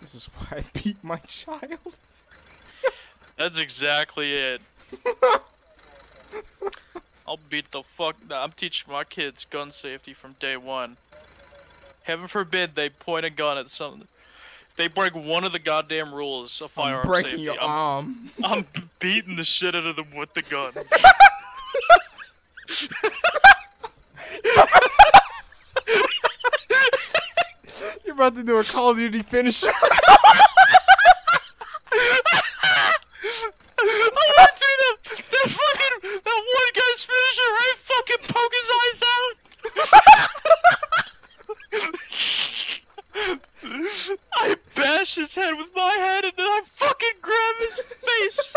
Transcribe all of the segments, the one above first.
This is why I beat my child. That's exactly it. I'll beat the fuck. Nah, I'm teaching my kids gun safety from day one. Heaven forbid they point a gun at something. If they break one of the goddamn rules of I'm breaking safety, your I'm, arm. I'm beating the shit out of them with the gun. You're about to do a Call of Duty finisher. I to do that. That fucking that one guy's finisher, right? Fucking poke his eyes out. I bash his head with my head, and then I fucking grab his face.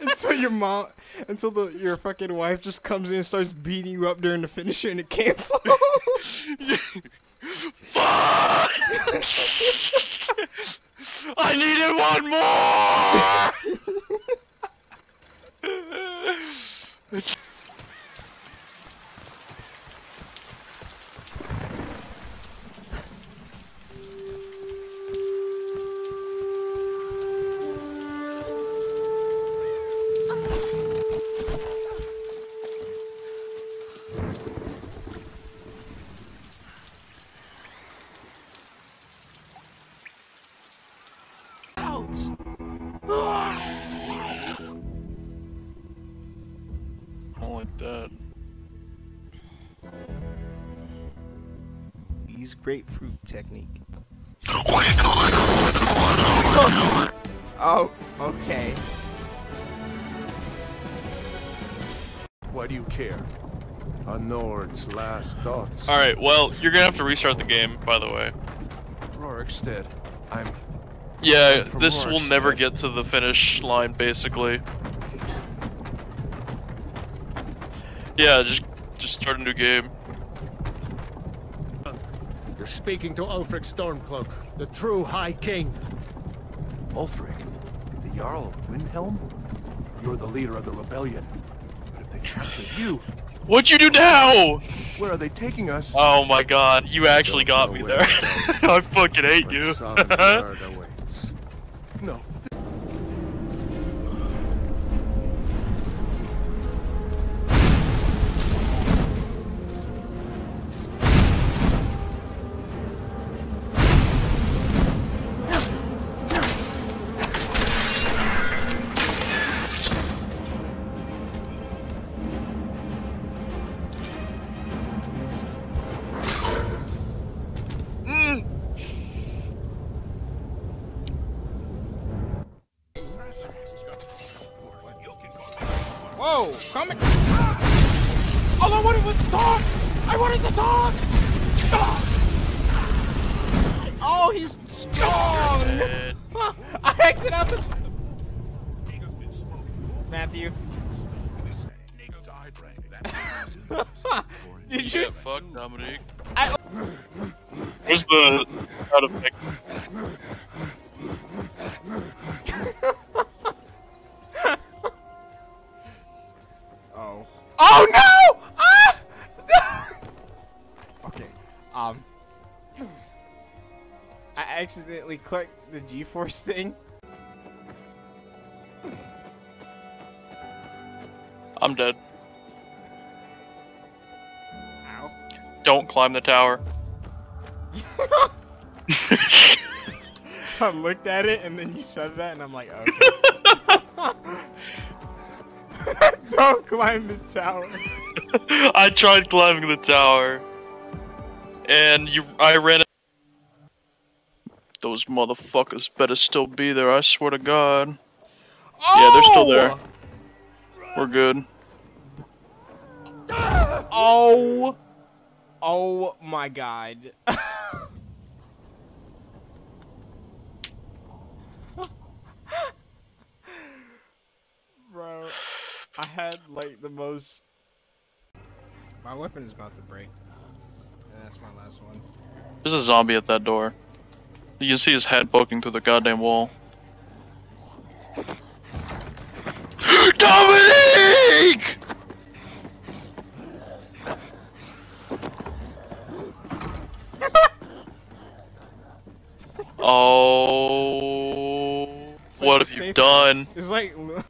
until your mom, until the, your fucking wife just comes in and starts beating you up during the finisher and it cancels. I needed one more. Use grapefruit technique. oh, okay. Why do you care? A Nord's last thoughts. Alright, well, you're gonna have to restart the game, by the way. Rorikstead. I'm Yeah, From this will Rorikstead. never get to the finish line, basically. Yeah, just just start a new game. You're speaking to Ulfric Stormcloak, the true High King. Ulfric, the Jarl of Windhelm. You're the leader of the rebellion. But if they capture you, What'd you do now? where are they taking us? Oh my god, you actually got me there. I fucking hate But you. Whoa, coming. All I wanted was the dog. I wanted the dog. Ah! Oh, he's strong. Dead. I exit out the. Matthew. Did you? Yeah, fuck Dominique. I- Where's the how to accidentally clicked the G-force thing. I'm dead. Ow. Don't climb the tower. I looked at it and then you said that and I'm like, okay. Don't climb the tower. I tried climbing the tower, and you, I ran. Those motherfuckers better still be there. I swear to God, Yeah, they're still there. we're good. Oh. Oh my god. Bro, I had like the most. My weapon is about to break. And that's my last one. There's a zombie at that door. You can see his head poking through the goddamn wall. Dominique! Oh. Like what have you done? It's like. What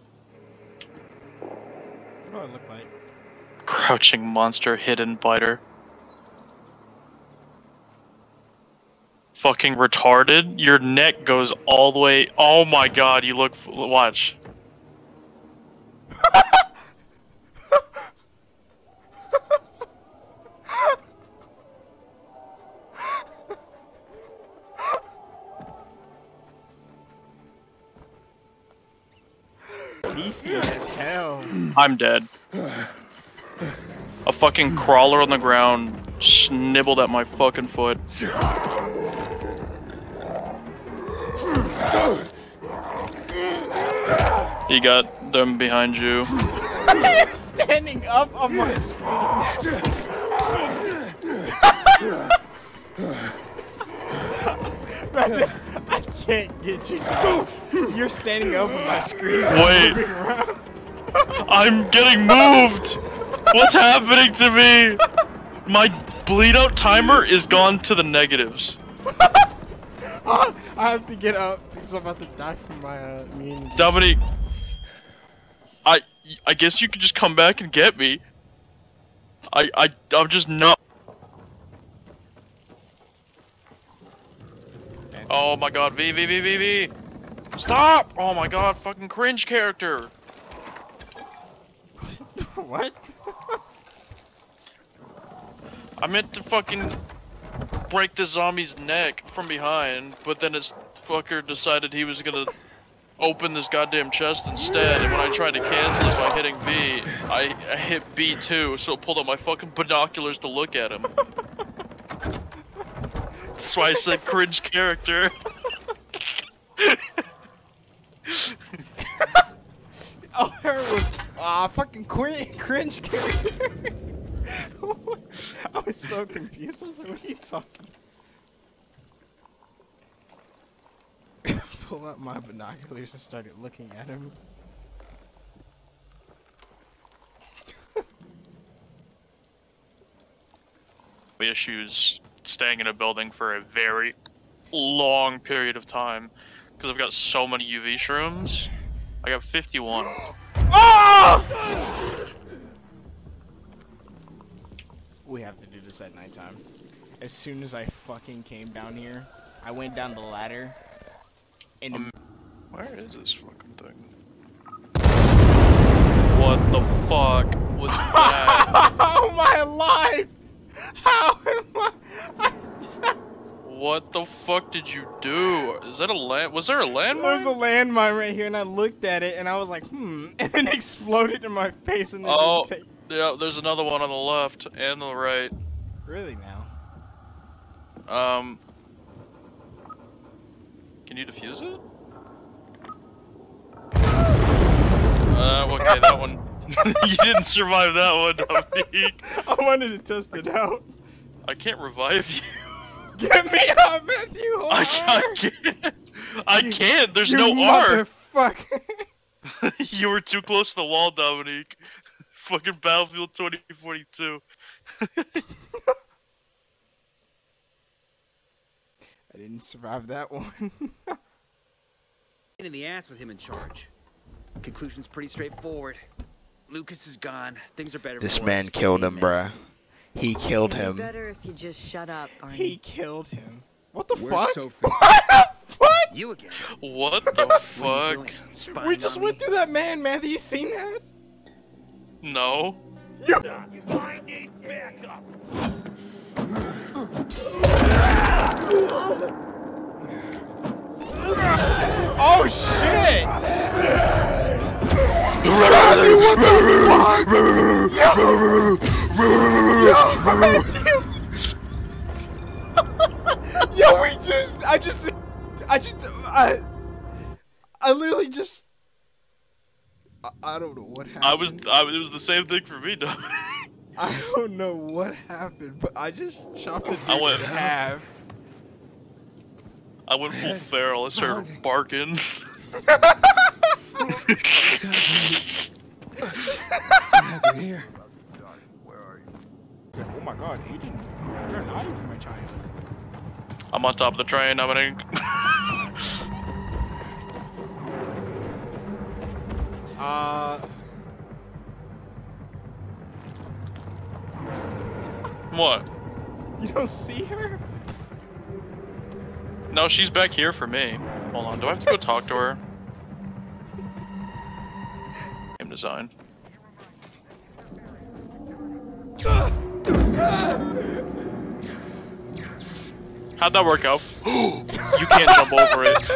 do I look like? Crouching monster hidden biter. Fucking retarded. Your neck goes all the way. Oh my god, you look. Watch. As hell. I'm dead. A fucking crawler on the ground snibbled at my fucking foot. You got them behind you. You're standing up on my screen. Brother, I can't get you down. You're standing up on my screen. Wait. I'm getting moved! What's happening to me? My bleed out timer is gone to the negatives. I have to get up because I'm about to die from my uh, immune. Dominique, I I guess you could just come back and get me. I I I'm just not. Oh my god, V V V V V! Stop! Oh my god, fucking cringe character. what? I meant to fucking break the zombie's neck from behind, but then this fucker decided he was gonna open this goddamn chest instead, and when I tried to cancel it by hitting B, I, I hit B too, so it pulled out my fucking binoculars to look at him. That's why I said cringe character. Oh, there was ah fucking cr- cringe character. I was so confused. I was like, what are you talking? Pull out my binoculars and started looking at him. We issues staying in a building for a very long period of time, because I've got so many UV shrooms. I got 51. Oh! We have to do this at nighttime. As soon as I fucking came down here, I went down the ladder. And Um, Where is this fucking thing? What the fuck was that? How am I alive? How am I? what the fuck did you do? Is that a land? Was there a landmine? There's a landmine right here, and I looked at it, and I was like, hmm, and then exploded in my face, and then Oh. take- Yeah, there's another one on the left and the right. really now. Um, can you defuse it? Uh, okay, that one. you didn't survive that one, Dominique. I wanted to test it out. I can't revive you. Get me up, Matthew. I! I can't. I You- can't. There's no R. Motherfucker. you were too close to the wall, Dominique. Fucking Battlefield 2042. Didn't survive that one. in the ass with him in charge. Conclusion's pretty straightforward. Lucas is gone. Things are better this for man us. killed him, bruh. He killed him. Better if you just shut up, Barney. He killed him. What the We're fuck? so what the fuck? You again. What the What fuck? We just went me? through that man, Matthew. You seen that? No. You. Oh shit! Matthew, what the fuck? Yo, Matthew. Yo, we just, I just, I just, I, I literally just, I, I don't know what happened. I was. I, it was the same thing for me, Dominique. I don't know what happened, but I just chopped the I dude went- in half. I went full feral. I started barking. What's here? Where? Oh my god, Aiden, you're an item for my child. I'm on top of the train, I'm an Uh. What? You don't see her? No, she's back here for me. Hold on, do I have to go talk to her? Game design. How'd that work out? you can't jump over it.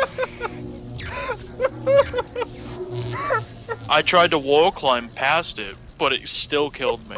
I tried to wall climb past it, but it still killed me.